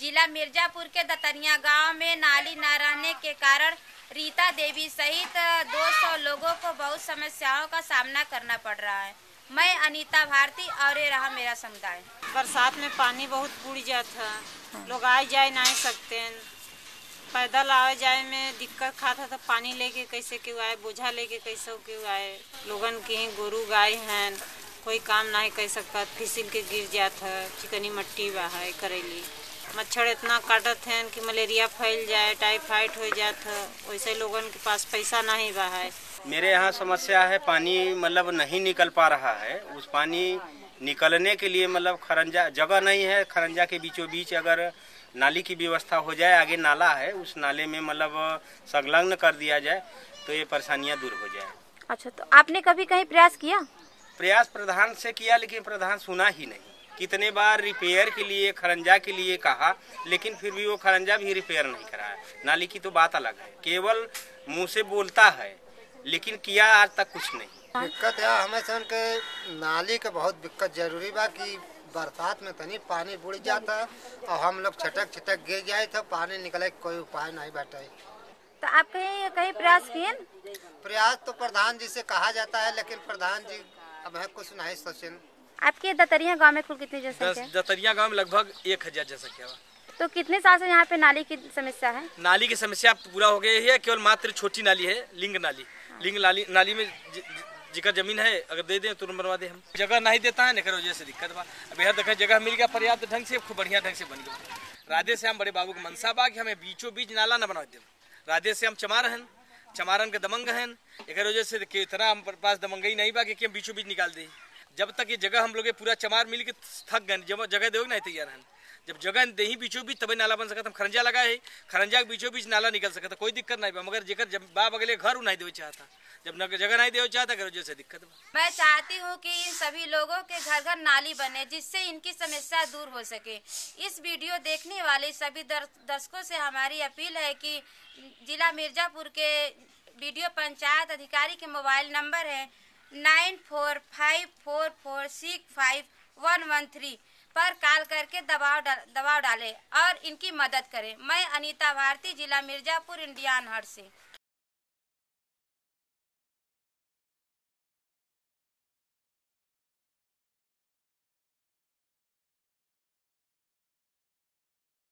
जिला मिर्जापुर के दतनिया गाँव में नाली न रहने के कारण रीता देवी सहित 200 लोगों को बहुत समस्याओं का सामना करना पड़ रहा है। मैं अनीता भारती और ये रहा मेरा समुदाय। बरसात में पानी बहुत बुढ़ जाता है। लोग आए जाए नहीं सकते हैं। पैदल आए जाए में दिक्कत खाता था पानी लेके कैसे क्यों आए बोझा लेके कैसे क्यों आए? लोगन की गोरू गाय हैं कोई काम नहीं कर सकता फिसल के गिर जाता है चिकनी मट्टी बा है करेली। मच्छर इतना काटत हैं कि मलेरिया फैल जाए टाइफाइड हो जाता है वैसे लोगन के पास पैसा नहीं बा है। मेरे यहाँ समस्या है पानी मतलब नहीं निकल पा रहा है। उस पानी निकलने के लिए मतलब खरंजा जगह नहीं है खरंजा के बीचों बीच अगर नाली की व्यवस्था हो जाए आगे नाला है उस नाले में मतलब संलग्न कर दिया जाए तो ये परेशानियाँ दूर हो जाए। अच्छा तो आपने कभी कहीं प्रयास किया? प्रयास प्रधान से किया लेकिन प्रधान सुना ही नहीं। कितने बार रिपेयर के लिए खरंजा के लिए कहा लेकिन फिर भी वो खरंजा भी रिपेयर नहीं कराया नाली की तो बात अलग है। केवल मुँह से बोलता है लेकिन किया आज तक कुछ नहीं। दिक्कत है हमें सन के नाली के बहुत दिक्कत ज़रूरी बा कि बरसात में तनी पानी बुड़ जाता और हम लोग छटक छटक गिर जाए तो पानी निकले कोई उपाय नहीं बैठे तो आप कहीं कहीं प्रयास किए? प्रयास तो प्रधान जी से कहा जाता है लेकिन प्रधान जी अब है कुछ नहीं सोचे। आपके दतरिया गाँव में कुल कितनी जनसंख्या है? दतरिया गाँव में लगभग एक हज़ार जनसंख्या तो कितने साल से यहाँ पे नाली की समस्या है? नाली की समस्या पूरा हो गई है केवल मात्र छोटी नाली है लिंग नाली। लिंग नाली नाली में जिकर ज़मीन है अगर दे दें तुरंत बनवा दे हम। जगह नहीं देता है नेकर वजह से दिक्कत बा। अब यह देखा जगह मिल गया पर्याप्त ढंग से खूब बढ़िया ढंग से बन गया। राधे श्याम बड़े बाबू के मनसा बा कि हमें बीचों बीच नाला न बना दे। राधे श्याम चमार हैं चमारन के दमंग हन एक वजह से इतना हम पास दमंगई नहीं बा कि हम बीचों बीच निकाल दे। जब तक ये जगह हम लोग पूरा चमार मिल के थक गए, जब जगह देव नहीं तैयार हन जब जगह दही बीचों बीच तभी नाला बन सकता हम खरंजा लगा है। खरंजा के बीचों बीच नाला निकल सकता, कोई दिक्कत नहीं बा मगर जेकर जब बाप अगले घर नहीं देवे चाहता, जब जगह नहीं देवे चाहता कर वजह से दिक्कत बा मैं चाहती हूँ कि इन सभी लोगों के घर घर नाली बने, जिससे इनकी समस्या दूर हो सके। इस वीडियो देखने वाले सभी दर्शकों से हमारी अपील है कि जिला मिर्जापुर के वीडियो पंचायत अधिकारी के मोबाइल नंबर है nine four five four four six five one one three पर कॉल करके दबाव दबाव डालें और इनकी मदद करें। मैं अनीता भारती, जिला मिर्जापुर इंडियान हर से।